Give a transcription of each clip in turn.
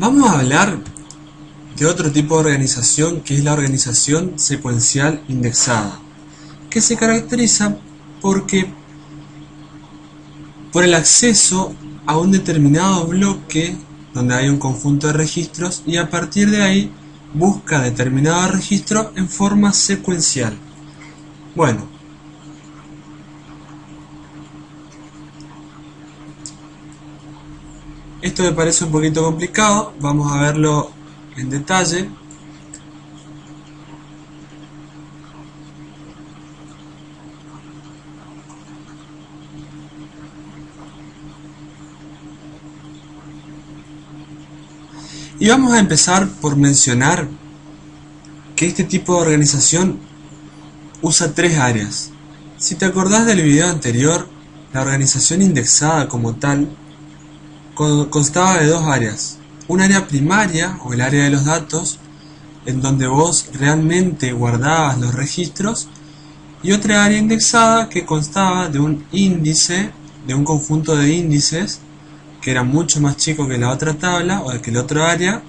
Vamos a hablar de otro tipo de organización que es la organización secuencial indexada, que se caracteriza porque por el acceso a un determinado bloque donde hay un conjunto de registros y a partir de ahí busca determinado registro en forma secuencial. Bueno, esto me parece un poquito complicado, vamos a verlo en detalle. Y vamos a empezar por mencionar que este tipo de organización usa tres áreas. Si te acordás del video anterior, la organización indexada como tal constaba de dos áreas. Un área primaria o el área de los datos, en donde vos realmente guardabas los registros, y otra área indexada que constaba de un índice, de un conjunto de índices que era mucho más chico que la otra tabla o que el otro área,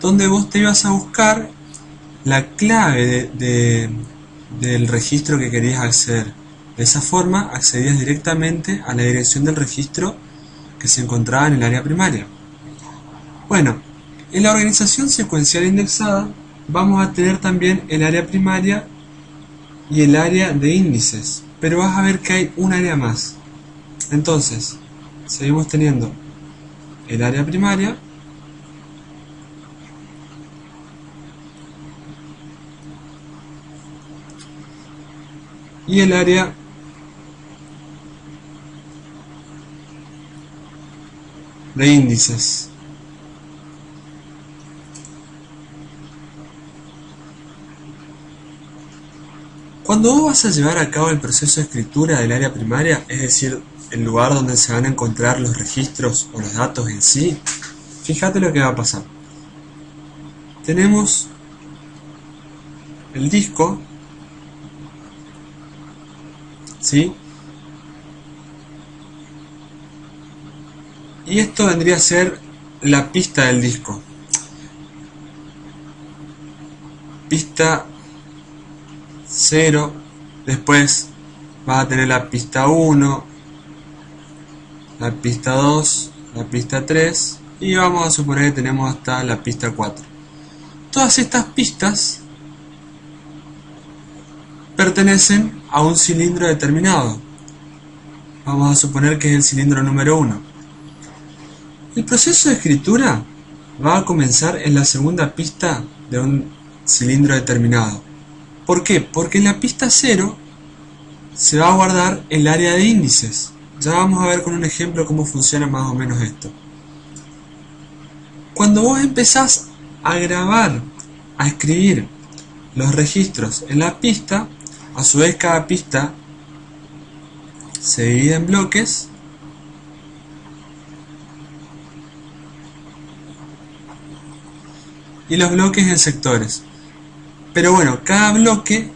donde vos te ibas a buscar la clave del registro que querías acceder. De esa forma accedías directamente a la dirección del registro que se encontraba en el área primaria. Bueno, en la organización secuencial indexada vamos a tener también el área primaria y el área de índices, pero vas a ver que hay un área más. Entonces, seguimos teniendo el área primaria y el área de índices. Cuando vos vas a llevar a cabo el proceso de escritura del área primaria, es decir, el lugar donde se van a encontrar los registros o los datos en sí, fíjate lo que va a pasar. Tenemos el disco, ¿sí? Y esto vendría a ser la pista del disco. Pista 0, después va a tener la pista 1, la pista 2, la pista 3 y vamos a suponer que tenemos hasta la pista 4. Todas estas pistas pertenecen a un cilindro determinado. Vamos a suponer que es el cilindro número 1. El proceso de escritura va a comenzar en la segunda pista de un cilindro determinado. ¿Por qué? Porque en la pista 0 se va a guardar el área de índices. Ya vamos a ver con un ejemplo cómo funciona más o menos esto. Cuando vos empezás a grabar, a escribir los registros en la pista, a su vez cada pista se divide en bloques y los bloques en sectores. Pero bueno, cada bloque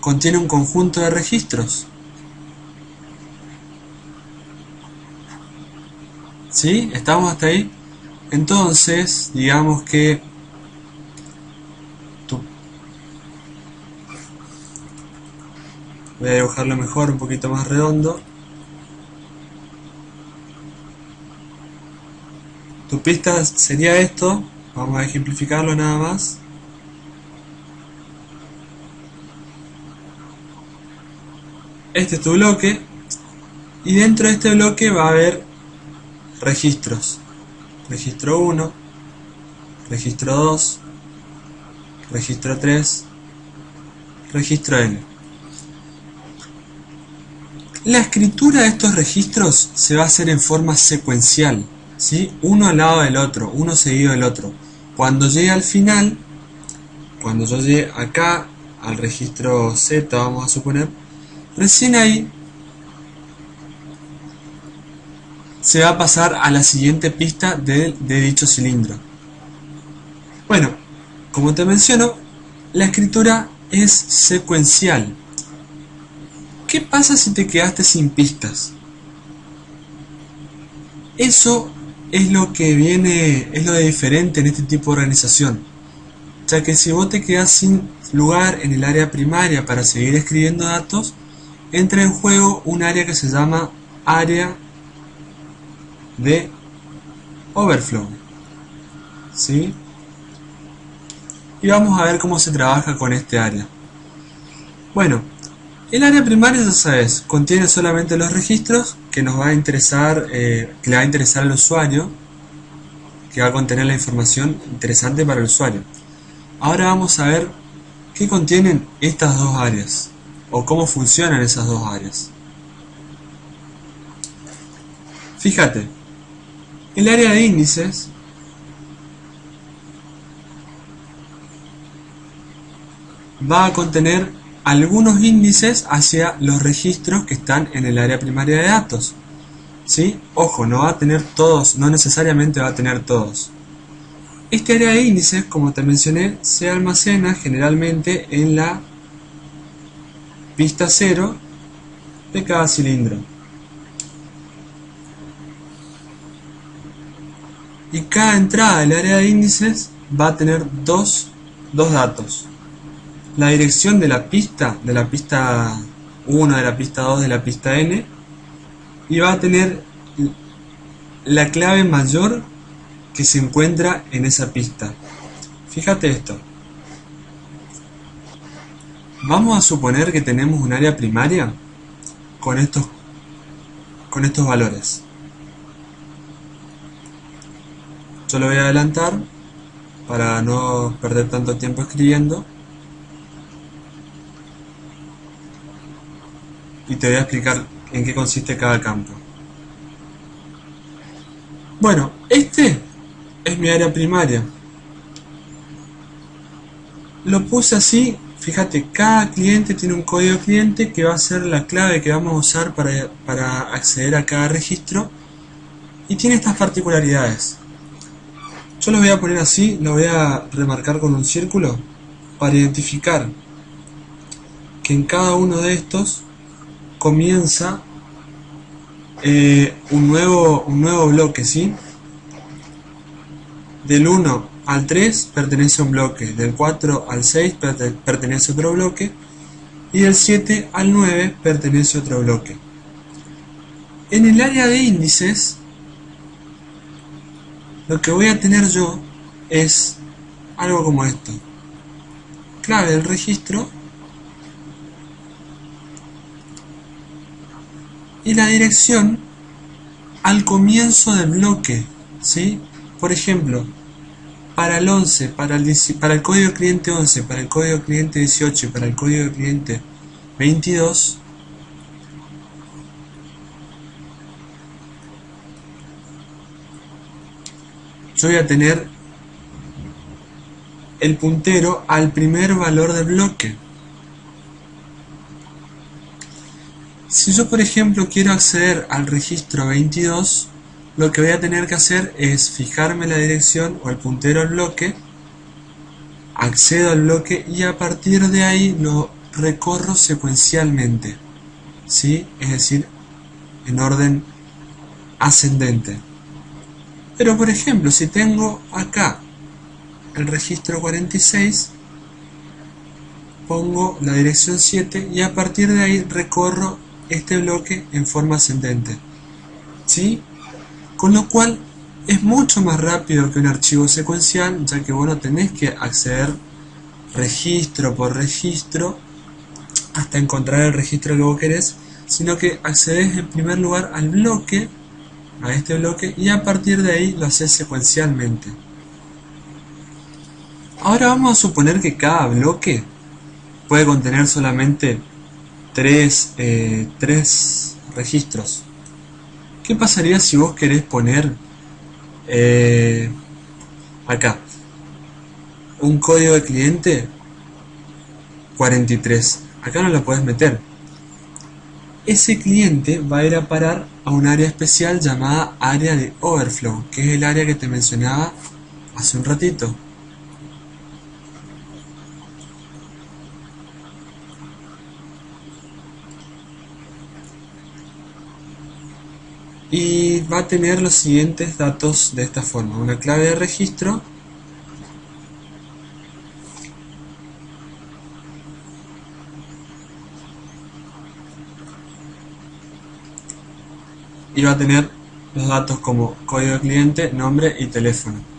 contiene un conjunto de registros ¿Sí? ¿Estamos hasta ahí? Entonces, digamos que Voy a dibujarlo mejor, un poquito más redondo. Tu pista sería esto. Vamos a ejemplificarlo nada más. Este es tu bloque. Y dentro de este bloque va a haber registros. Registro 1, registro 2, registro 3, registro N. La escritura de estos registros se va a hacer en forma secuencial, ¿sí? uno al lado del otro, uno seguido del otro. Cuando llegue al final, cuando yo llegue acá al registro Z, vamos a suponer, recién ahí se va a pasar a la siguiente pista de, dicho cilindro. Bueno, como te menciono, la escritura es secuencial. ¿Qué pasa si te quedaste sin pistas? Eso es lo que viene, es lo de diferente en este tipo de organización. Ya que si vos te quedas sin lugar en el área primaria para seguir escribiendo datos, entra en juego un área que se llama área de overflow. ¿Sí? Y vamos a ver cómo se trabaja con este área. Bueno, el área primaria, ya sabes, contiene solamente los registros que nos va a interesar, eh, que le va a interesar al usuario, que va a contener la información interesante para el usuario. Ahora vamos a ver qué contienen estas dos áreas, o cómo funcionan esas dos áreas. Fíjate, el área de índices va a contener algunos índices hacia los registros que están en el área primaria de datos. ¿Sí? Ojo, no va a tener todos, no necesariamente va a tener todos. Este área de índices, como te mencioné, se almacena generalmente en la pista 0 de cada cilindro. Y cada entrada del área de índices va a tener dos, dos datos la dirección de la pista, de la pista 1, de la pista 2, de la pista n, y va a tener la clave mayor que se encuentra en esa pista. Fíjate esto. Vamos a suponer que tenemos un área primaria con estos, con estos valores. Yo lo voy a adelantar para no perder tanto tiempo escribiendo. Y te voy a explicar en qué consiste cada campo. Bueno, este es mi área primaria. Lo puse así, fíjate, cada cliente tiene un código cliente que va a ser la clave que vamos a usar para, para acceder a cada registro y tiene estas particularidades. Yo lo voy a poner así, lo voy a remarcar con un círculo para identificar que en cada uno de estos comienza eh, un, nuevo, un nuevo bloque, ¿sí? Del 1 al 3 pertenece a un bloque, del 4 al 6 pertenece a otro bloque y del 7 al 9 pertenece a otro bloque. En el área de índices, lo que voy a tener yo es algo como esto. Clave del registro y la dirección al comienzo del bloque, ¿sí? Por ejemplo, para el 11, para el, para el código cliente 11, para el código cliente 18 y para el código cliente 22, yo voy a tener el puntero al primer valor del bloque. Si yo por ejemplo quiero acceder al registro 22, lo que voy a tener que hacer es fijarme la dirección o el puntero al bloque, accedo al bloque y a partir de ahí lo recorro secuencialmente, ¿sí? es decir, en orden ascendente. Pero por ejemplo, si tengo acá el registro 46, pongo la dirección 7 y a partir de ahí recorro este bloque en forma ascendente. ¿Sí? Con lo cual es mucho más rápido que un archivo secuencial, ya que vos no tenés que acceder registro por registro hasta encontrar el registro que vos querés, sino que accedes en primer lugar al bloque, a este bloque, y a partir de ahí lo haces secuencialmente. Ahora vamos a suponer que cada bloque puede contener solamente tres, eh, tres registros. ¿Qué pasaría si vos querés poner eh, acá un código de cliente 43? Acá no lo puedes meter. Ese cliente va a ir a parar a un área especial llamada área de overflow, que es el área que te mencionaba hace un ratito. Y va a tener los siguientes datos de esta forma. Una clave de registro y va a tener los datos como código de cliente, nombre y teléfono.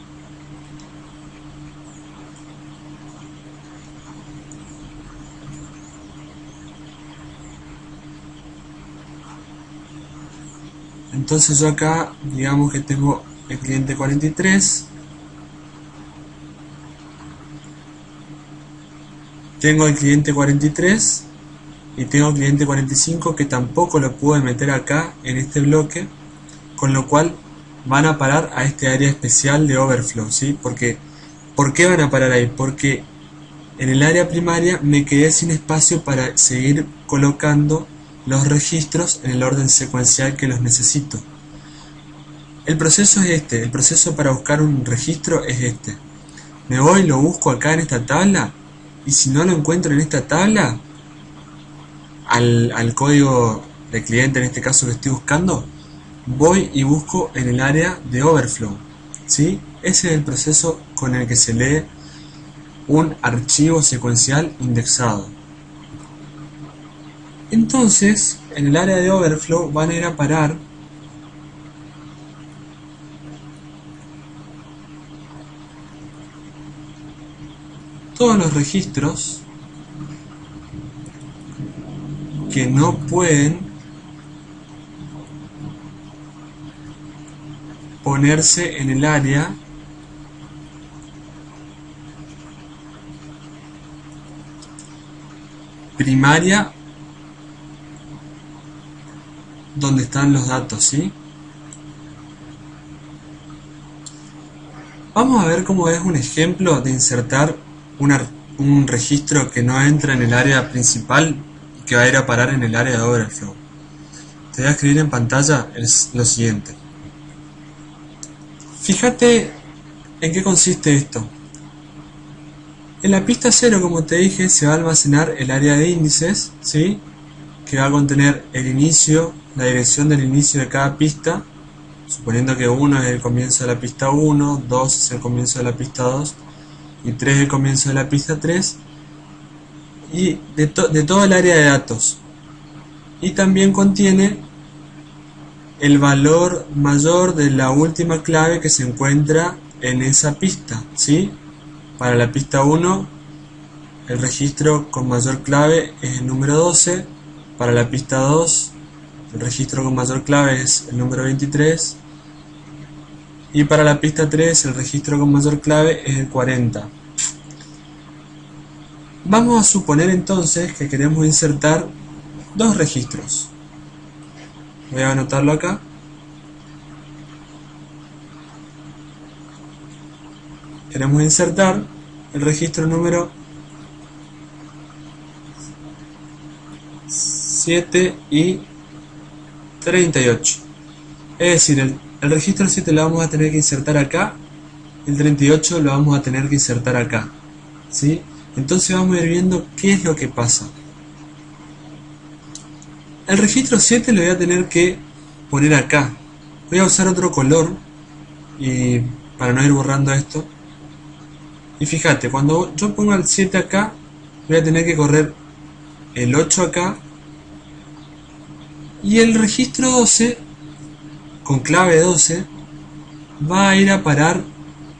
Entonces yo acá, digamos que tengo el cliente 43, tengo el cliente 43 y tengo el cliente 45 que tampoco lo puedo meter acá en este bloque con lo cual van a parar a este área especial de overflow ¿sí? porque ¿por qué van a parar ahí? porque en el área primaria me quedé sin espacio para seguir colocando los registros en el orden secuencial que los necesito el proceso es este, el proceso para buscar un registro es este me voy, lo busco acá en esta tabla y si no lo encuentro en esta tabla al, código de cliente, en este caso que estoy buscando, voy y busco en el área de overflow. ¿sí? Ese es el proceso con el que se lee un archivo secuencial indexado. Entonces, en el área de overflow van a ir a parar. Todos los registros que no pueden ponerse en el área primaria donde están los datos, ¿sí? Vamos a ver cómo es un ejemplo de insertar un, un registro que no entra en el área principal que va a ir a parar en el área de overflow. Te voy a escribir en pantalla lo siguiente. Fíjate en qué consiste esto. En la pista 0, como te dije, se va a almacenar el área de índices, ¿sí? que va a contener el inicio, la dirección del inicio de cada pista, suponiendo que 1 es el comienzo de la pista 1, 2 es el comienzo de la pista 2 y 3 es el comienzo de la pista 3 y de, de todo el área de datos. Y también contiene el valor mayor de la última clave que se encuentra en esa pista. ¿sí? Para la pista 1, el registro con mayor clave es el número 12. Para la pista 2, el registro con mayor clave es el número 23. Y para la pista 3, el registro con mayor clave es el 40. Vamos a suponer entonces que queremos insertar dos registros. Voy a anotarlo acá. Queremos insertar el registro número 7 y 38. Es decir, el, registro 7 lo vamos a tener que insertar acá, el 38 lo vamos a tener que insertar acá. ¿Sí? Entonces vamos a ir viendo qué es lo que pasa. El registro 7 lo voy a tener que poner acá. Voy a usar otro color y para no ir borrando esto. Y fíjate, cuando yo pongo el 7 acá, voy a tener que correr el 8 acá. Y el registro 12, con clave 12, va a ir a parar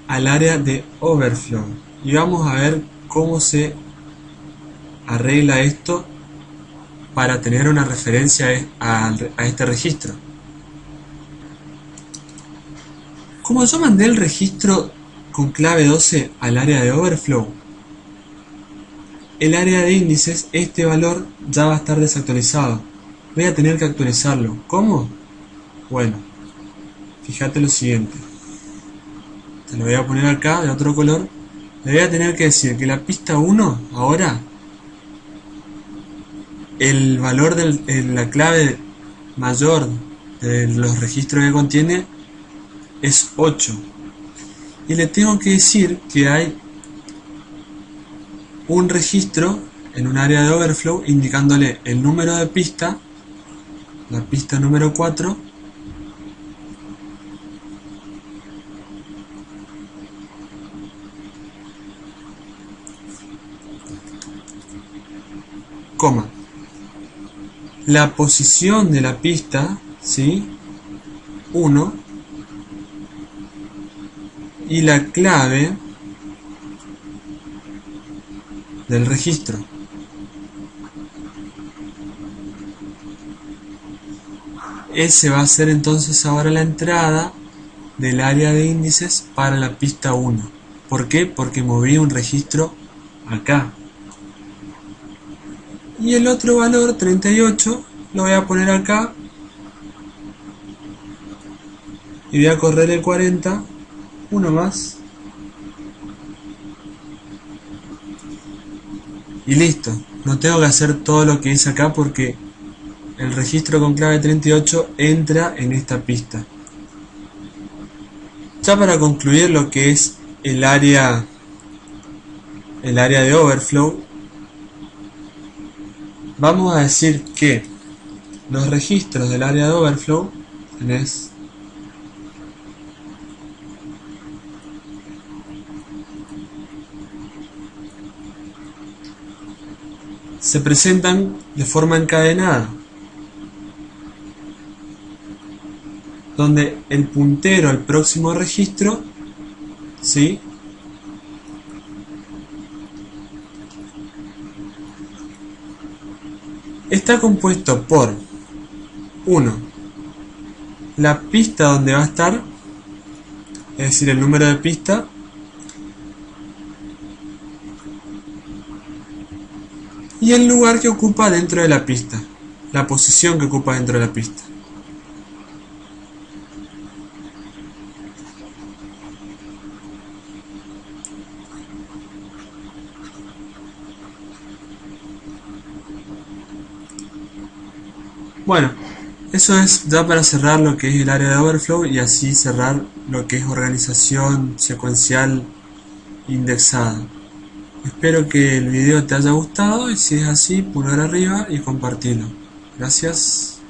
al área de overflow. Y vamos a ver cómo se arregla esto para tener una referencia a, este registro. Como yo mandé el registro con clave 12 al área de overflow, el área de índices, este valor ya va a estar desactualizado. Voy a tener que actualizarlo. ¿Cómo? Bueno, fíjate lo siguiente. Te lo voy a poner acá de otro color le voy a tener que decir que la pista 1 ahora el valor de la clave mayor de los registros que contiene es 8 y le tengo que decir que hay un registro en un área de overflow indicándole el número de pista la pista número cuatro Coma. La posición de la pista, ¿sí? 1. Y la clave del registro. Ese va a ser entonces ahora la entrada del área de índices para la pista 1. ¿Por qué? Porque moví un registro acá. Y el otro valor, 38, lo voy a poner acá. Y voy a correr el 40. Uno más. Y listo. No tengo que hacer todo lo que hice acá porque el registro con clave 38 entra en esta pista. Ya para concluir lo que es el área el área de overflow vamos a decir que los registros del área de overflow tenés se presentan de forma encadenada donde el puntero al próximo registro ¿sí? está compuesto por 1 la pista donde va a estar es decir el número de pista y el lugar que ocupa dentro de la pista la posición que ocupa dentro de la pista Bueno, eso es ya para cerrar lo que es el área de overflow y así cerrar lo que es organización secuencial indexada. Espero que el video te haya gustado y si es así, pulgar arriba y compartirlo. Gracias.